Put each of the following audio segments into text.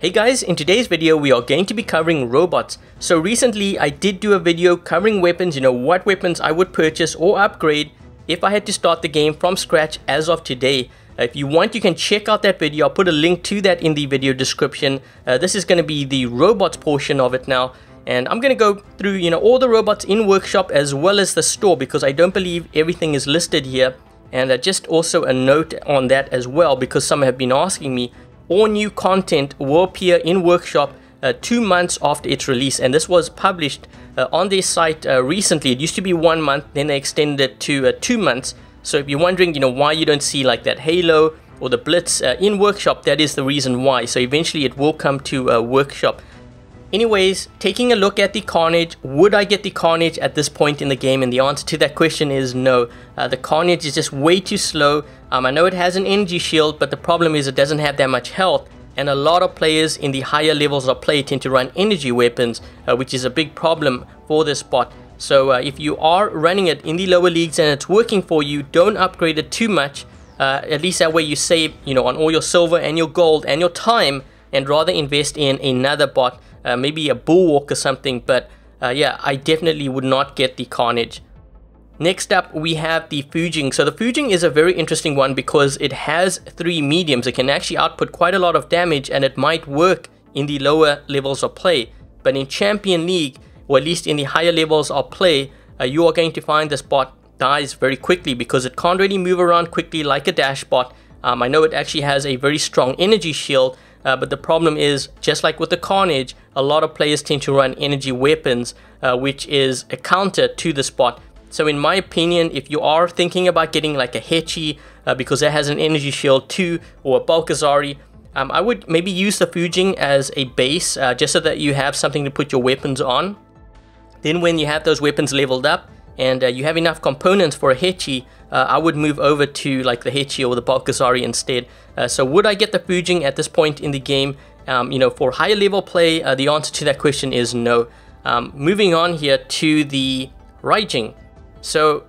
Hey guys, in today's video we are going to be covering robots. So recently I did do a video covering weapons, you know, what weapons I would purchase or upgrade if I had to start the game from scratch as of today. Uh, if you want, you can check out that video. I'll put a link to that in the video description. Uh, this is going to be the robots portion of it now. And I'm going to go through, you know, all the robots in workshop as well as the store because I don't believe everything is listed here. And uh, just also a note on that as well because some have been asking me all new content will appear in Workshop uh, two months after its release. And this was published uh, on their site uh, recently. It used to be one month then they extended it to uh, two months. So if you're wondering you know why you don't see like that halo or the blitz uh, in workshop that is the reason why. So eventually it will come to uh, workshop Anyways, taking a look at the Carnage, would I get the Carnage at this point in the game? And the answer to that question is no. Uh, the Carnage is just way too slow. Um, I know it has an energy shield, but the problem is it doesn't have that much health. And a lot of players in the higher levels of play tend to run energy weapons, uh, which is a big problem for this bot. So uh, if you are running it in the lower leagues and it's working for you, don't upgrade it too much. Uh, at least that way you save, you know, on all your silver and your gold and your time, and rather invest in another bot uh, maybe a bulwark or something, but uh, yeah, I definitely would not get the Carnage. Next up, we have the Fujin. So the Fujin is a very interesting one because it has three mediums. It can actually output quite a lot of damage and it might work in the lower levels of play. But in Champion League, or at least in the higher levels of play, uh, you are going to find this bot dies very quickly because it can't really move around quickly like a dash bot. Um, I know it actually has a very strong energy shield, uh, but the problem is, just like with the Carnage, a lot of players tend to run energy weapons, uh, which is a counter to the spot. So in my opinion, if you are thinking about getting like a Haechi, uh, because it has an energy shield too, or a Bulgasari, um, I would maybe use the Fujin as a base, uh, just so that you have something to put your weapons on. Then when you have those weapons leveled up, and uh, you have enough components for a Haechi, uh, I would move over to like the Haechi or the Bulgasari instead. Uh, so would I get the Fujin at this point in the game? Um, you know, for higher level play, uh, the answer to that question is no. Um, moving on here to the Raijin. So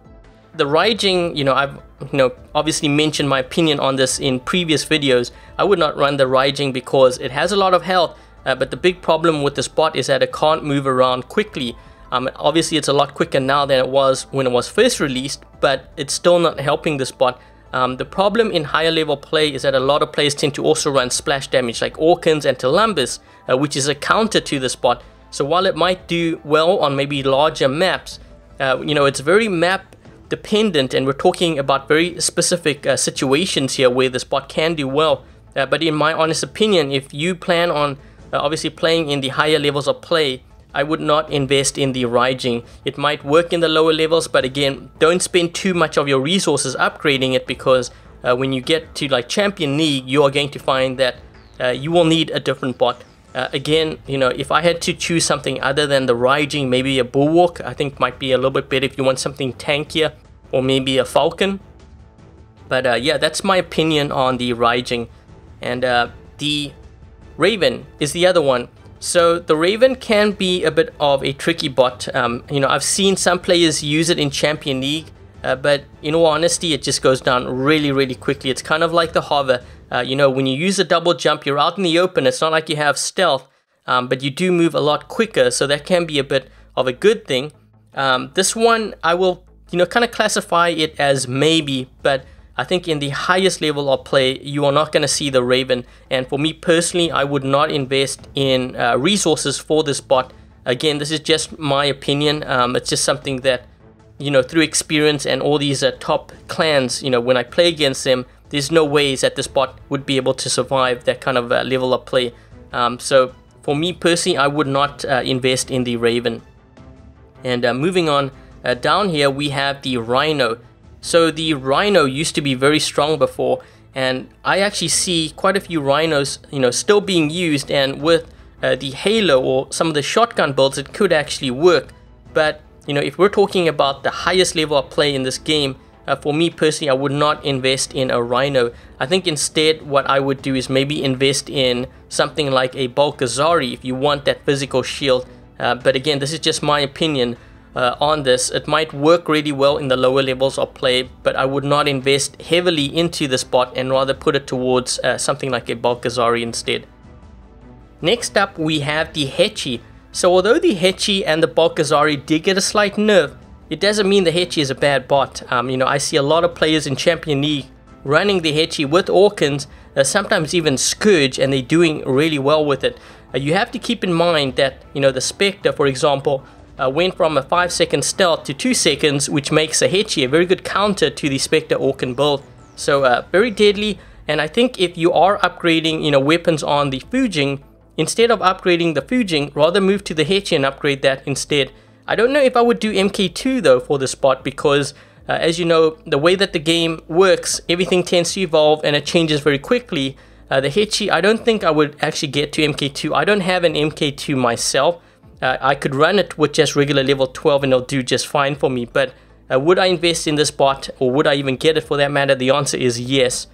the Raijin, you know, I've you know obviously mentioned my opinion on this in previous videos. I would not run the Raijin because it has a lot of health, uh, but the big problem with this bot is that it can't move around quickly. Um, obviously, it's a lot quicker now than it was when it was first released, but it's still not helping the spot. Um, the problem in higher level play is that a lot of players tend to also run splash damage like Orkans and Tulumbas, uh, which is a counter to the spot. So while it might do well on maybe larger maps, uh, you know, it's very map dependent and we're talking about very specific uh, situations here where the spot can do well. Uh, but in my honest opinion, if you plan on uh, obviously playing in the higher levels of play, I would not invest in the Raijin. It might work in the lower levels, but again, don't spend too much of your resources upgrading it because uh, when you get to like Champion League, you are going to find that uh, you will need a different bot. Uh, again, you know, if I had to choose something other than the Raijin, maybe a Bulwark, I think might be a little bit better if you want something tankier, or maybe a Falcon. But uh, yeah, that's my opinion on the Raijin. And uh, the Raven is the other one. So the Raven can be a bit of a tricky bot. Um, you know, I've seen some players use it in Champion League, uh, but in all honesty, it just goes down really, really quickly. It's kind of like the hover. Uh, you know, when you use a double jump, you're out in the open. It's not like you have stealth, um, but you do move a lot quicker, so that can be a bit of a good thing. Um, this one, I will, you know, kind of classify it as maybe, but I think in the highest level of play, you are not going to see the Raven. And for me personally, I would not invest in uh, resources for this bot. Again, this is just my opinion. Um, it's just something that, you know, through experience and all these uh, top clans, you know, when I play against them, there's no ways that this bot would be able to survive that kind of uh, level of play. Um, so for me personally, I would not uh, invest in the Raven. And uh, moving on, uh, down here we have the Rhino. So the Rhino used to be very strong before, and I actually see quite a few Rhinos, you know, still being used, and with uh, the Halo or some of the shotgun builds, it could actually work. But you know, if we're talking about the highest level of play in this game, uh, for me personally, I would not invest in a Rhino. I think instead, what I would do is maybe invest in something like a Bulgasari if you want that physical shield. Uh, but again, this is just my opinion uh, on this. It might work really well in the lower levels of play, but I would not invest heavily into this bot and rather put it towards uh, something like a Bulgasari instead. Next up, we have the Haechi. So although the Haechi and the Bulgasari did get a slight nerf, it doesn't mean the Haechi is a bad bot. Um, you know, I see a lot of players in Champion League running the Haechi with Orkans, uh, sometimes even Scourge, and they're doing really well with it. Uh, you have to keep in mind that, you know, the Spectre, for example, uh, went from a 5 second stealth to 2 seconds, which makes a Haechi a very good counter to the Spectre Orkan build. So uh, very deadly, and I think if you are upgrading, you know, weapons on the Fujin, instead of upgrading the Fujin, rather move to the Haechi and upgrade that instead. I don't know if I would do MK2 though for this spot because uh, as you know, the way that the game works, everything tends to evolve and it changes very quickly. Uh, the Haechi, I don't think I would actually get to MK2. I don't have an MK2 myself. Uh, I could run it with just regular level 12 and it'll do just fine for me. But uh, would I invest in this bot or would I even get it for that matter? The answer is yes.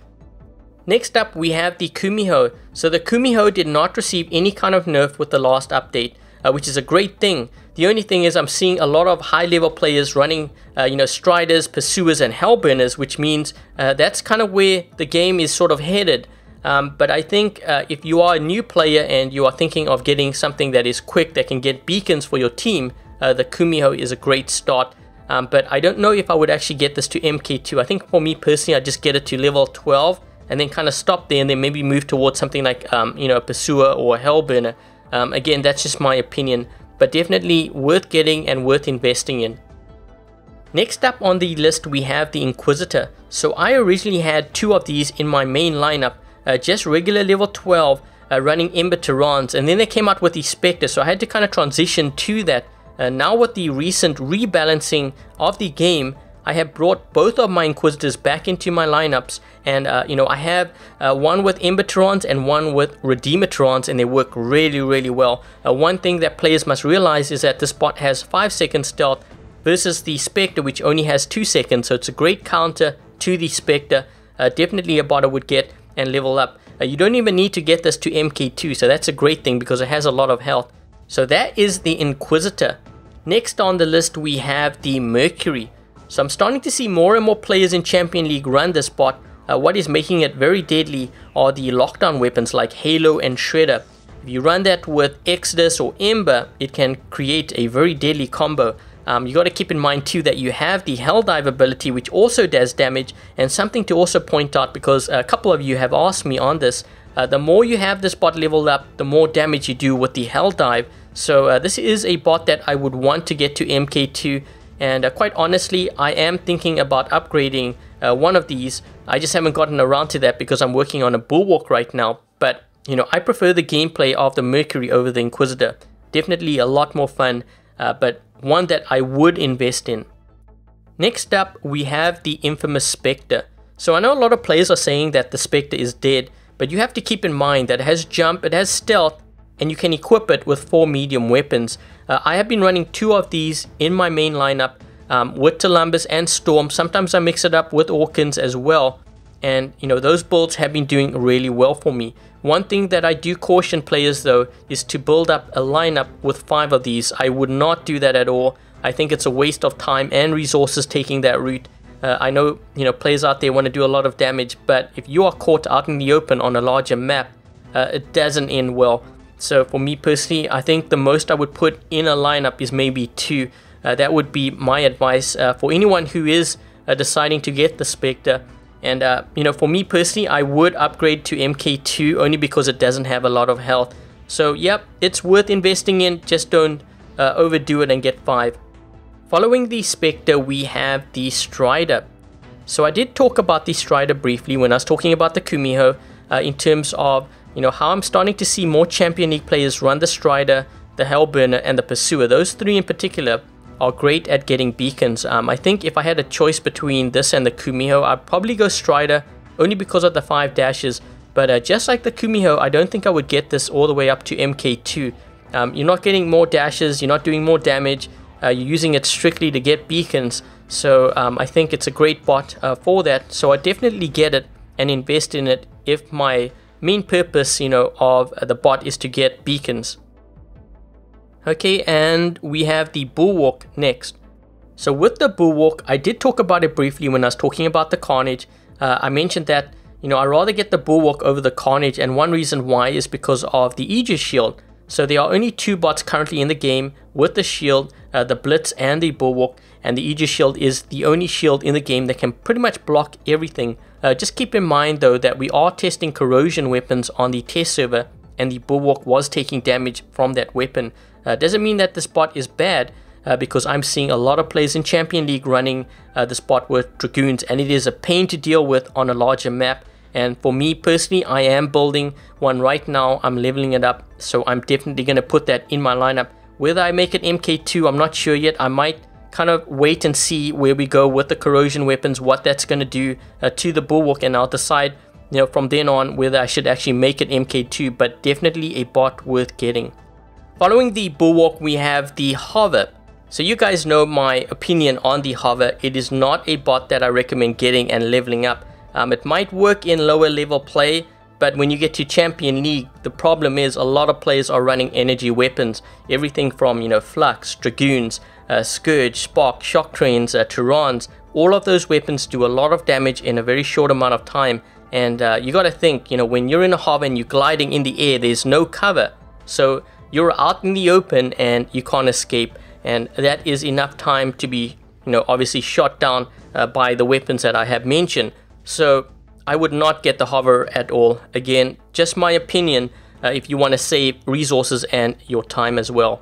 Next up, we have the Kumiho. So the Kumiho did not receive any kind of nerf with the last update, uh, which is a great thing. The only thing is I'm seeing a lot of high level players running, uh, you know, Striders, Pursuers, and Hellburners, which means uh, that's kind of where the game is sort of headed. Um, but I think uh, if you are a new player and you are thinking of getting something that is quick that can get beacons for your team, uh, the Kumiho is a great start. Um, but I don't know if I would actually get this to MK2. I think for me personally, I just get it to level 12 and then kind of stop there and then maybe move towards something like, um, you know, a Pursuer or a Hellburner. Um, again, that's just my opinion but definitely worth getting and worth investing in. Next up on the list we have the Inquisitor. So I originally had two of these in my main lineup, uh, just regular level 12 uh, running Embertrons and then they came out with the Spectre so I had to kind of transition to that. Uh, now with the recent rebalancing of the game I have brought both of my Inquisitors back into my lineups and uh, you know I have uh, one with Embertrons and one with Redeematrons and they work really really well. Uh, one thing that players must realize is that this bot has 5 seconds stealth versus the Spectre which only has 2 seconds so it's a great counter to the Spectre. Uh, definitely a bot I would get and level up. Uh, you don't even need to get this to MK2 so that's a great thing because it has a lot of health. So that is the Inquisitor. Next on the list we have the Mercury. So I'm starting to see more and more players in Champion League run this bot. Uh, what is making it very deadly are the lockdown weapons like Halo and Shredder. If you run that with Exodus or Ember, it can create a very deadly combo. Um, you got to keep in mind too that you have the Helldive ability which also does damage. And something to also point out because a couple of you have asked me on this. Uh, the more you have this bot leveled up, the more damage you do with the Helldive. So uh, this is a bot that I would want to get to MK2 and uh, quite honestly I am thinking about upgrading uh, one of these. I just haven't gotten around to that because I'm working on a bulwark right now. But you know I prefer the gameplay of the Mercury over the Inquisitor. Definitely a lot more fun. Uh, but one that I would invest in next up we have the infamous Spectre so I know a lot of players are saying that the Spectre is dead but you have to keep in mind that it has jump it has stealth and you can equip it with four medium weapons. Uh, I have been running two of these in my main lineup um, with Tulumbas and Storm. Sometimes I mix it up with Orkans as well. And you know those builds have been doing really well for me. One thing that I do caution players though is to build up a lineup with five of these. I would not do that at all. I think it's a waste of time and resources taking that route. Uh, I know you know players out there want to do a lot of damage, but if you are caught out in the open on a larger map, uh, it doesn't end well. So for me personally, I think the most I would put in a lineup is maybe two. Uh, that would be my advice uh, for anyone who is uh, deciding to get the Spectre. And uh, you know, for me personally, I would upgrade to MK2 only because it doesn't have a lot of health. So yep, it's worth investing in. Just don't uh, overdo it and get five. Following the Spectre, we have the Strider. So I did talk about the Strider briefly when I was talking about the Kumiho uh, in terms of you know, how I'm starting to see more Champion League players run the Strider, the Hellburner, and the Pursuer. Those three in particular are great at getting beacons. Um, I think if I had a choice between this and the Kumiho, I'd probably go Strider, only because of the 5 dashes. But uh, just like the Kumiho, I don't think I would get this all the way up to MK2. Um, you're not getting more dashes, you're not doing more damage, uh, you're using it strictly to get beacons. So um, I think it's a great bot uh, for that. So I definitely get it and invest in it if my main purpose, you know, of the bot is to get beacons. Okay, and we have the Bulwark next. So with the Bulwark, I did talk about it briefly when I was talking about the Carnage. Uh, I mentioned that, you know, I rather get the Bulwark over the Carnage, and one reason why is because of the Aegis Shield. So there are only two bots currently in the game with the shield, uh, the Blitz and the Bulwark, and the Aegis Shield is the only shield in the game that can pretty much block everything. Uh, just keep in mind though that we are testing corrosion weapons on the test server, and the Bulwark was taking damage from that weapon. Uh, doesn't mean that this bot is bad, uh, because I'm seeing a lot of players in Champion League running uh, the spot with Dragoons and it is a pain to deal with on a larger map. And for me personally I am building one right now. I'm leveling it up so I'm definitely going to put that in my lineup. Whether I make it MK2 I'm not sure yet. I might kind of wait and see where we go with the corrosion weapons what that's going to do uh, to the bulwark and I'll decide you know from then on whether I should actually make it MK2 but definitely a bot worth getting following the bulwark we have the hover so you guys know my opinion on the hover. It is not a bot that I recommend getting and leveling up. Um, it might work in lower level play, but when you get to Champion League, the problem is a lot of players are running energy weapons. Everything from, you know, Flux, Dragoons, uh, Scourge, Spark, Shock Trains, uh, Tarans. All of those weapons do a lot of damage in a very short amount of time. And uh, you gotta think, you know, when you're in a hover and you're gliding in the air, there's no cover. So you're out in the open and you can't escape. And that is enough time to be you know obviously shot down uh, by the weapons that I have mentioned. So I would not get the hover at all. Again just my opinion uh, if you want to save resources and your time as well.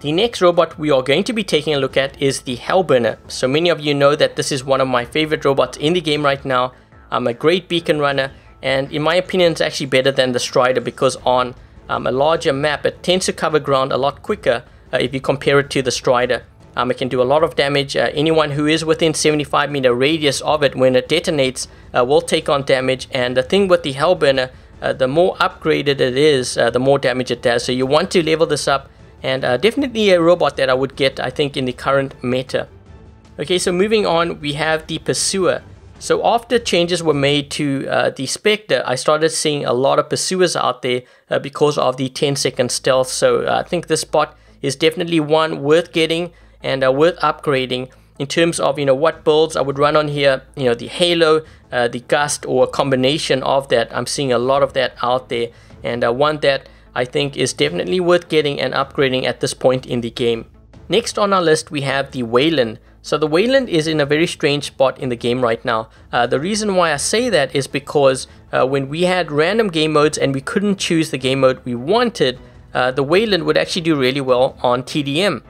The next robot we are going to be taking a look at is the Hellburner. So many of you know that this is one of my favorite robots in the game right now I'm a great beacon runner and in my opinion it's actually better than the Strider because on um, a larger map it tends to cover ground a lot quicker uh, if you compare it to the Strider. Um, it can do a lot of damage. Uh, anyone who is within 75 meter radius of it when it detonates uh, will take on damage. And the thing with the Hellburner, uh, the more upgraded it is, uh, the more damage it does. So you want to level this up. And uh, definitely a robot that I would get, I think, in the current meta. Okay, so moving on, we have the Pursuer. So after changes were made to uh, the Spectre, I started seeing a lot of Pursuers out there uh, because of the 10 second stealth. So uh, I think this spot is definitely one worth getting and uh, worth upgrading in terms of you know what builds I would run on here you know the Halo uh, the Gust or a combination of that I'm seeing a lot of that out there and uh, one that I think is definitely worth getting and upgrading at this point in the game. Next on our list we have the Weyland. So the Weyland is in a very strange spot in the game right now. Uh, the reason why I say that is because uh, when we had random game modes and we couldn't choose the game mode we wanted, uh, the Weyland would actually do really well on TDM.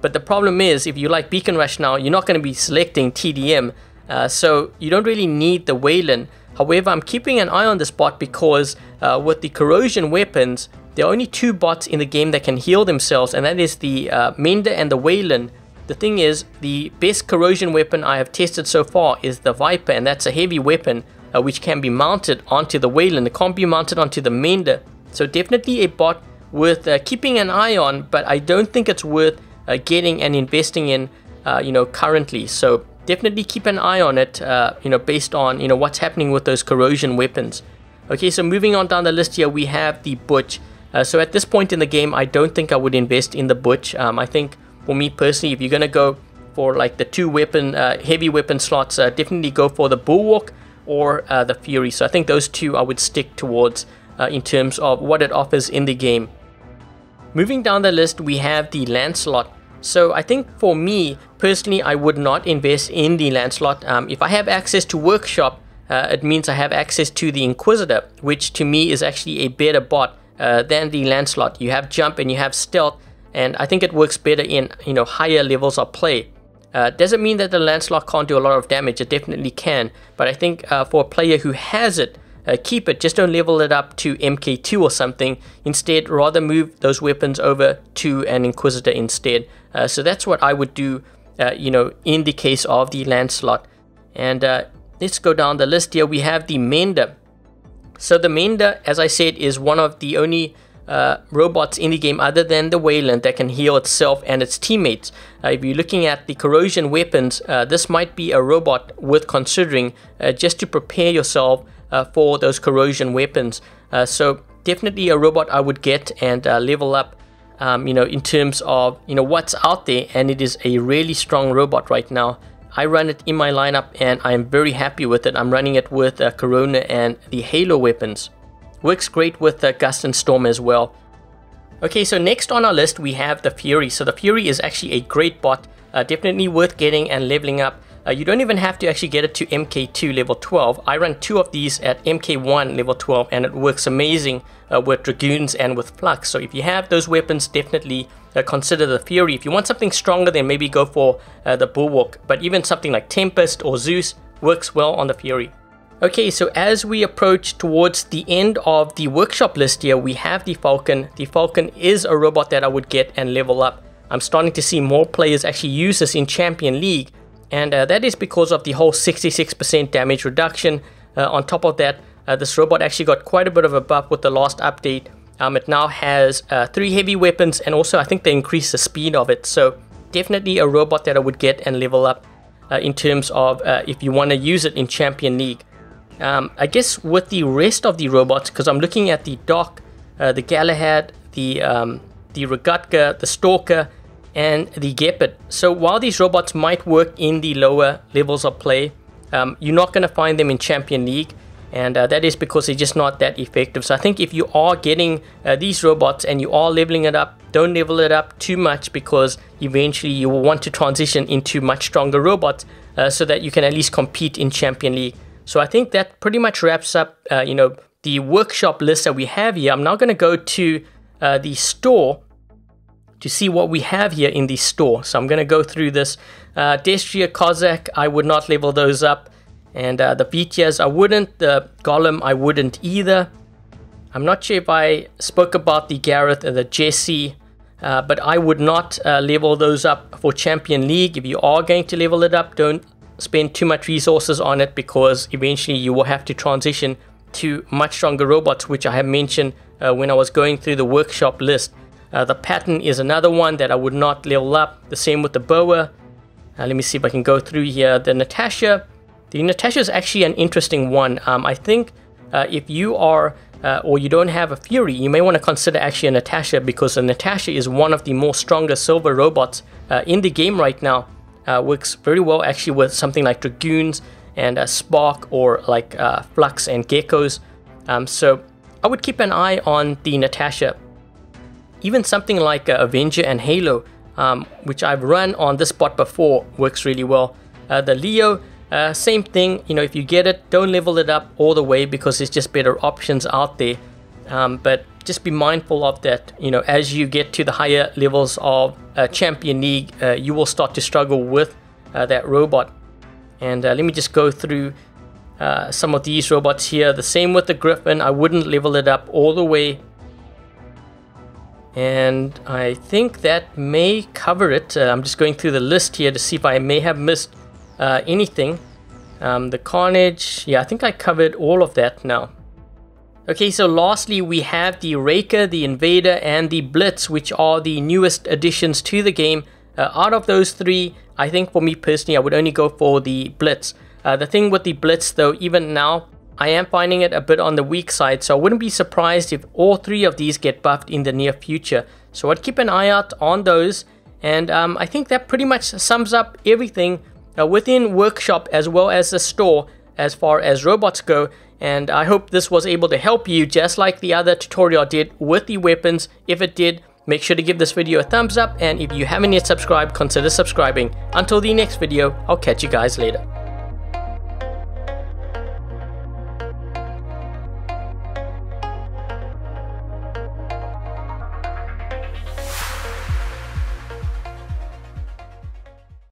But the problem is, if you like Beacon Rush now, you're not going to be selecting TDM, uh, so you don't really need the Weyland. However, I'm keeping an eye on this bot because uh, with the corrosion weapons, there are only two bots in the game that can heal themselves, and that is the uh, Mender and the Weyland. The thing is, the best corrosion weapon I have tested so far is the Viper, and that's a heavy weapon uh, which can be mounted onto the Weyland. It can't be mounted onto the Mender. So definitely a bot worth uh, keeping an eye on, but I don't think it's worth uh, getting and investing in, uh, you know, currently. So definitely keep an eye on it, uh, you know, based on, you know, what's happening with those corrosion weapons. Okay, so moving on down the list here, we have the Butch. Uh, so at this point in the game, I don't think I would invest in the Butch. Um, I think for me personally, if you're going to go for like the two weapon, uh, heavy weapon slots, definitely go for the Bulwark or the Fury. So I think those two I would stick towards in terms of what it offers in the game. Moving down the list, we have the Lancelot. So I think for me, personally, I would not invest in the Lancelot. Um, if I have access to Workshop, uh, it means I have access to the Inquisitor, which to me is actually a better bot uh, than the Lancelot. You have jump and you have stealth, and I think it works better in you know higher levels of play. Uh, doesn't mean that the Lancelot can't do a lot of damage, it definitely can, but I think uh, for a player who has it, uh, keep it. Just don't level it up to MK2 or something. Instead, rather move those weapons over to an Inquisitor instead. Uh, so that's what I would do, uh, you know, in the case of the Lancelot. And uh, let's go down the list here. We have the Mender. So the Mender, as I said, is one of the only uh, robots in the game other than the Weyland that can heal itself and its teammates. Uh, if you're looking at the corrosion weapons, uh, this might be a robot worth considering uh, just to prepare yourself uh, for those corrosion weapons. Uh, so definitely a robot I would get and level up. Um, you know, in terms of you know what's out there, and it is a really strong robot right now. I run it in my lineup and I'm very happy with it. I'm running it with Corona and the Halo weapons. Works great with uh, Gust and Storm as well. Okay, so next on our list we have the Fury. So the Fury is actually a great bot, uh, definitely worth getting and leveling up. Uh, you don't even have to actually get it to MK2 level 12. I run two of these at MK1 level 12 and it works amazing uh, with Dragoons and with Flux. So if you have those weapons, definitely uh, consider the Fury. If you want something stronger, then maybe go for uh, the Bulwark. But even something like Tempest or Zeus works well on the Fury. Okay, so as we approach towards the end of the workshop list here, we have the Falcon. The Falcon is a robot that I would get and level up. I'm starting to see more players actually use this in Champion League, and uh, that is because of the whole 66% damage reduction. Uh, on top of that, uh, this robot actually got quite a bit of a buff with the last update. Um, it now has uh, three heavy weapons, and also I think they increased the speed of it. So definitely a robot that I would get and level up uh, in terms of uh, if you want to use it in Champion League. Um, I guess with the rest of the robots, because I'm looking at the Doc, uh, the Galahad, the um, the Rogatka, the Stalker, and the Gepard. So while these robots might work in the lower levels of play, um, you're not going to find them in Champion League, and uh, that is because they're just not that effective. So I think if you are getting uh, these robots and you are leveling it up, don't level it up too much because eventually you will want to transition into much stronger robots uh, so that you can at least compete in Champion League. So I think that pretty much wraps up, uh, you know, the workshop list that we have here. I'm now going to go to uh, the store to see what we have here in the store. So I'm going to go through this. Uh, Destrier, Cossack, I would not level those up. And uh, the Vityaz, I wouldn't. The Golem, I wouldn't either. I'm not sure if I spoke about the Gareth and the Jesse, uh, but I would not uh, level those up for Champion League. If you are going to level it up, don't spend too much resources on it because eventually you will have to transition to much stronger robots, which I have mentioned uh, when I was going through the workshop list. Uh, the Patton is another one that I would not level up. The same with the Boa. Uh, let me see if I can go through here. The Natasha. The Natasha is actually an interesting one. Um, I think uh, if you are uh, or you don't have a Fury, you may want to consider actually a Natasha because a Natasha is one of the more stronger silver robots uh, in the game right now uh, works very well actually with something like Dragoons and uh, Spark or like uh, Flux and Geckos. Um, so I would keep an eye on the Natasha. Even something like uh, Avenger and Halo, um, which I've run on this spot before, works really well. Uh, the Leo, uh, same thing, you know, if you get it, don't level it up all the way because there's just better options out there. Um, but just be mindful of that. You know, as you get to the higher levels of uh, Champion League, uh, you will start to struggle with uh, that robot. And uh, let me just go through uh, some of these robots here. The same with the Griffin. I wouldn't level it up all the way. And I think that may cover it. Uh, I'm just going through the list here to see if I may have missed anything. Um, the Carnage, yeah, I think I covered all of that now. Okay, so lastly we have the Raker, the Invader, and the Blitz, which are the newest additions to the game. Uh, out of those three, I think for me personally, I would only go for the Blitz. Uh, the thing with the Blitz though, even now, I am finding it a bit on the weak side, so I wouldn't be surprised if all three of these get buffed in the near future. So I'd keep an eye out on those, and um, I think that pretty much sums up everything uh, within Workshop as well as the store as far as robots go and I hope this was able to help you just like the other tutorial did with the weapons. If it did, make sure to give this video a thumbs up and if you haven't yet subscribed, consider subscribing. Until the next video, I'll catch you guys later.